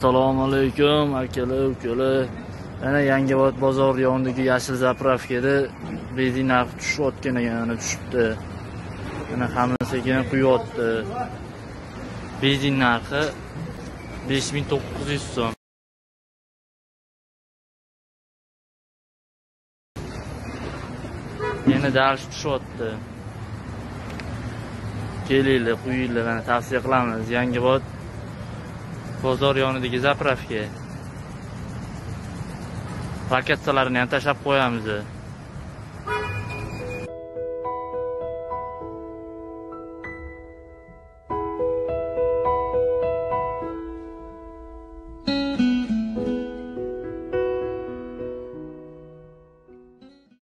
assalomu alaykum akalar ukalar mana yangiobod bozor yonidagi yashil zapravkada benzin narxi tushayotgan ekan mana tushibdi. Mana hamma sekin quyapti benzin narxi besh ming to'qqiz yuz so'm. Yana dalish tushyapti kelinglar quyinglar mana tavsiya qilamiz. Yangiobod bozor yonidagi zapravka lokatsiyalarini ham tashlab qo'yamiz